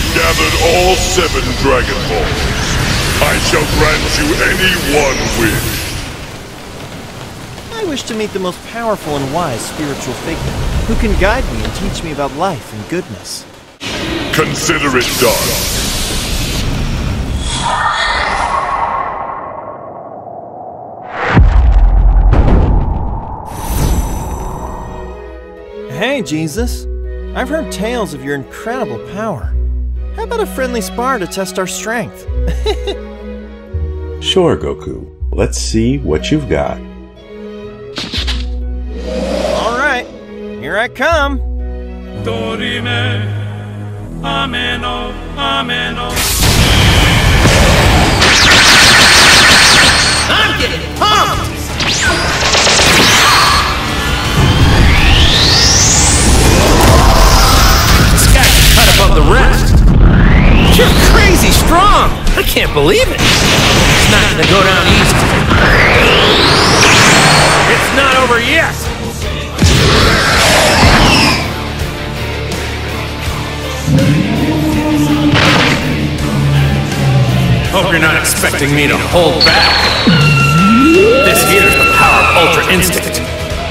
have gathered all seven Dragon Balls. I shall grant you any one wish. I wish to meet the most powerful and wise spiritual figure who can guide me and teach me about life and goodness. Consider it done. Hey, Jesus. I've heard tales of your incredible power. How about a friendly spar to test our strength? Sure, Goku. Let's see what you've got. All right, here I come. Dorime, ameno, ameno. Can't believe it. It's not gonna go down easy. It's not over yet. Hope you're not expecting me to hold back. This here's the power of Ultra Instinct.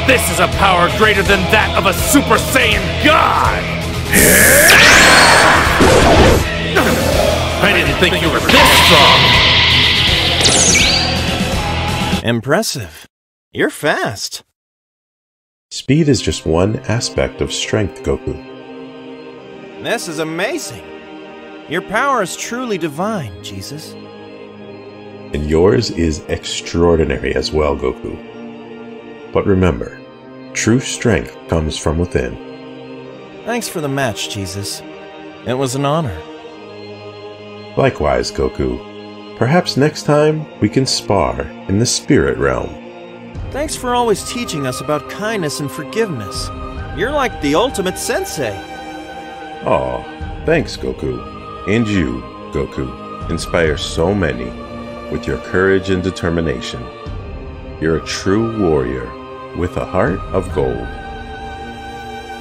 This is a power greater than that of a Super Saiyan God! Think you were this strong! Impressive. You're fast. Speed is just one aspect of strength, Goku. This is amazing. Your power is truly divine, Jesus. And yours is extraordinary as well, Goku. But remember, true strength comes from within. Thanks for the match, Jesus. It was an honor. Likewise, Goku. Perhaps next time we can spar in the spirit realm. Thanks for always teaching us about kindness and forgiveness. You're like the ultimate sensei. Aw, thanks, Goku. And you, Goku, inspire so many with your courage and determination. You're a true warrior with a heart of gold.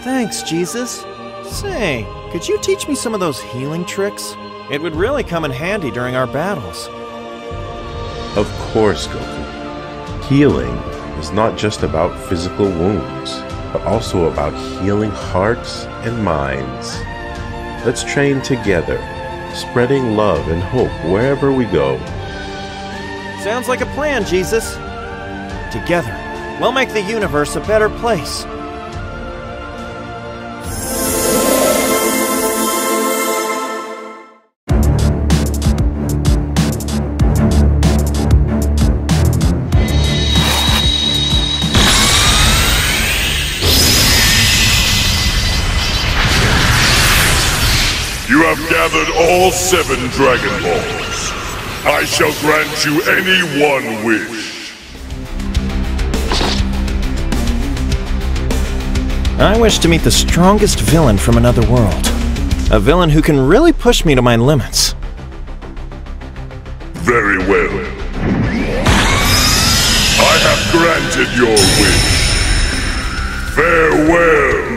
Thanks, Jesus. Say, could you teach me some of those healing tricks? It would really come in handy during our battles. Of course, Goku. Healing is not just about physical wounds, but also about healing hearts and minds. Let's train together, spreading love and hope wherever we go. Sounds like a plan, Jesus. Together, we'll make the universe a better place. You have gathered all seven Dragon Balls. I shall grant you any one wish. I wish to meet the strongest villain from another world. A villain who can really push me to my limits. Very well. I have granted your wish. Farewell.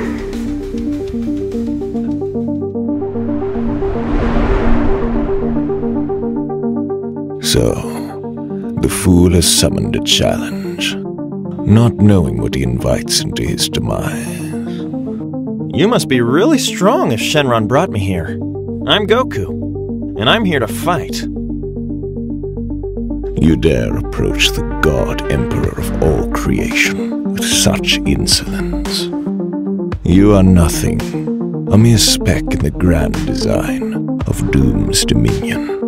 So, the fool has summoned a challenge, not knowing what he invites into his demise. You must be really strong if Shenron brought me here. I'm Goku, and I'm here to fight. You dare approach the God Emperor of all creation with such insolence. You are nothing, a mere speck in the grand design of Doom's dominion.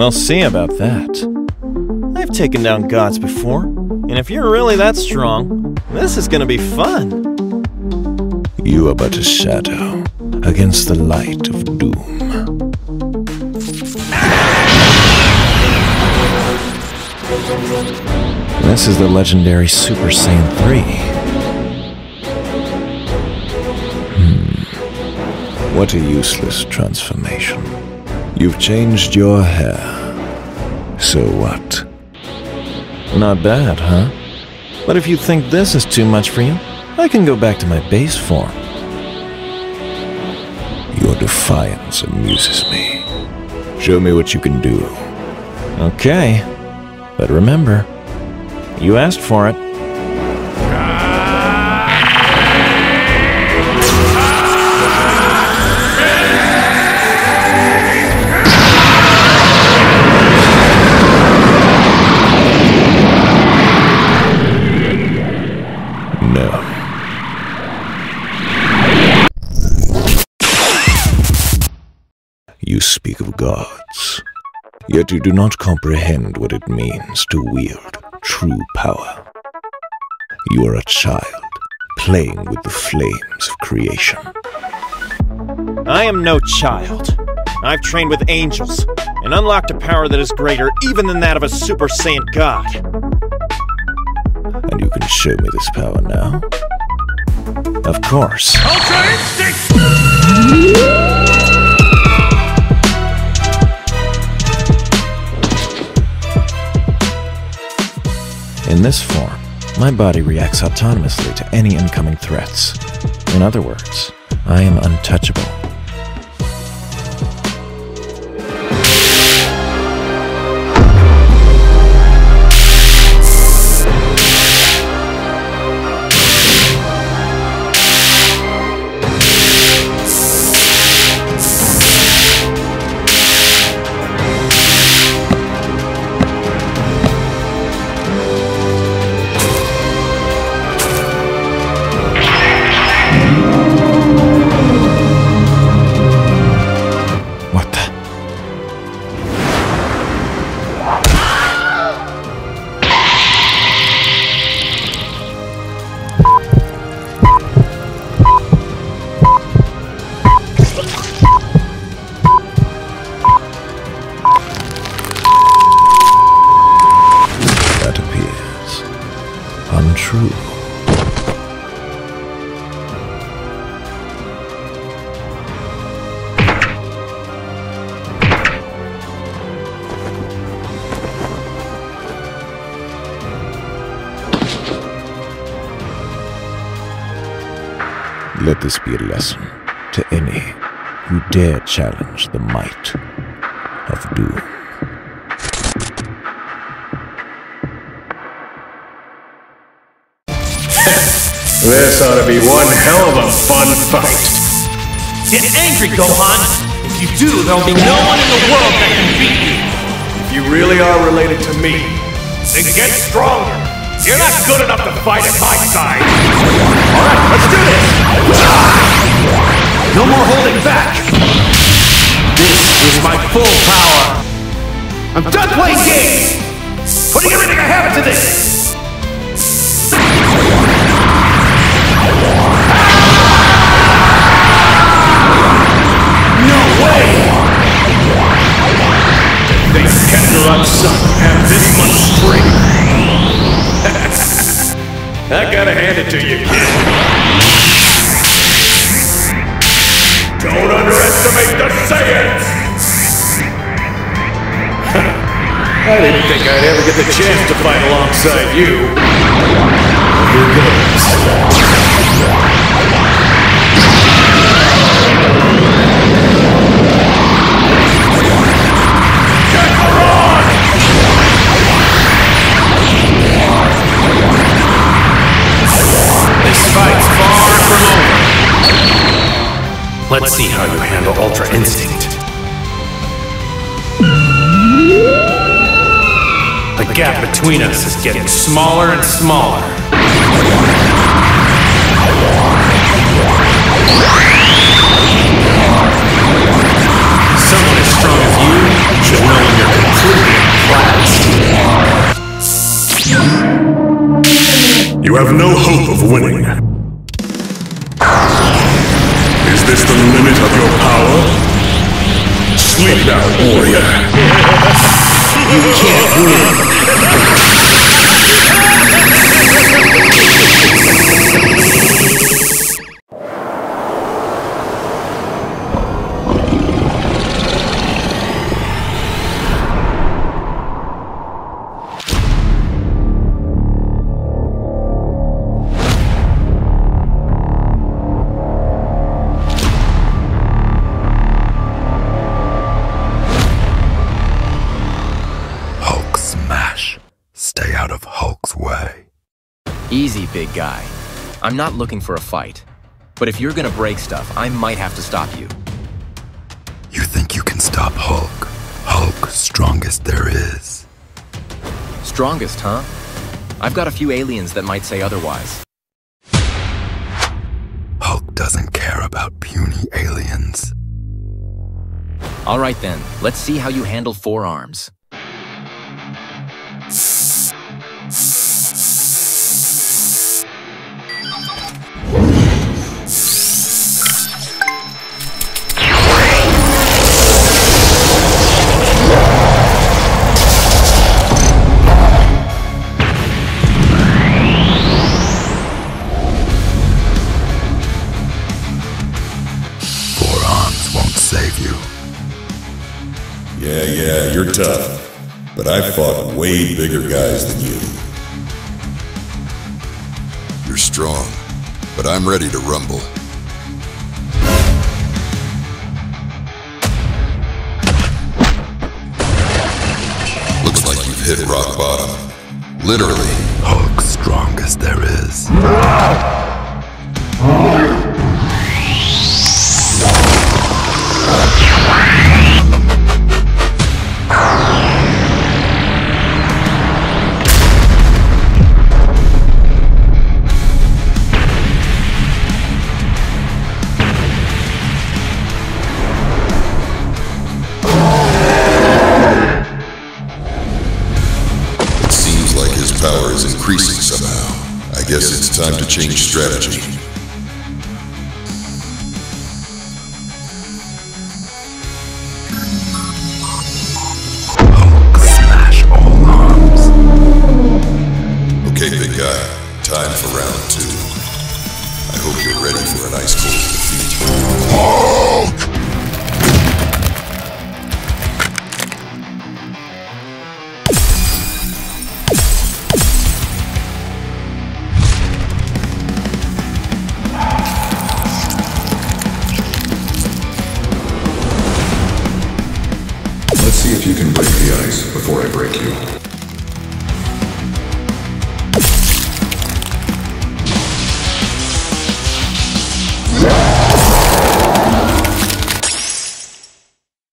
We'll see about that. I've taken down gods before, and if you're really that strong, this is gonna be fun. You are but a shadow against the light of doom. This is the legendary Super Saiyan 3. Hmm. What a useless transformation. You've changed your hair. So what? Not bad, huh? But if you think this is too much for you, I can go back to my base form. Your defiance amuses me. Show me what you can do. Okay. But remember, you asked for it. Gods, yet you do not comprehend what it means to wield true power. You are a child, playing with the flames of creation. I am no child. I've trained with angels and unlocked a power that is greater even than that of a Super Saiyan God. And you can show me this power now? Of course. Ultra Instinct! In this form, my body reacts autonomously to any incoming threats. In other words, I am untouchable. Let this be a lesson to any who dare challenge the might of doom. This ought to be one hell of a fun fight. Get angry, Gohan! If you do, there'll be no one in the world that can beat you! If you really are related to me, Then get stronger! You're not good enough to fight at my side! Alright, let's do this! No more holding back! This is my full power! I'm done playing games! Putting everything I have into this! No way! Think Kakarot son have this much strength? I gotta hand it to you, kid. Don't underestimate the Saiyans! I didn't think I'd ever get the chance to fight alongside you. Here goes. Let's see how you handle Ultra Instinct. The gap between us is getting smaller and smaller. Someone as strong as you should know you're completely outclassed. You have no hope of winning. Warrior. You can't win. Big guy. I'm not looking for a fight. But if you're gonna break stuff, I might have to stop you. You think you can stop Hulk? Hulk, strongest there is. Strongest, huh? I've got a few aliens that might say otherwise. Hulk doesn't care about puny aliens. Alright then, let's see how you handle. Four Arms But I've fought way bigger guys than you. You're strong, but I'm ready to rumble. Looks like you've hit rock bottom. Literally. Hulk, strongest there is. Ah! Strategy.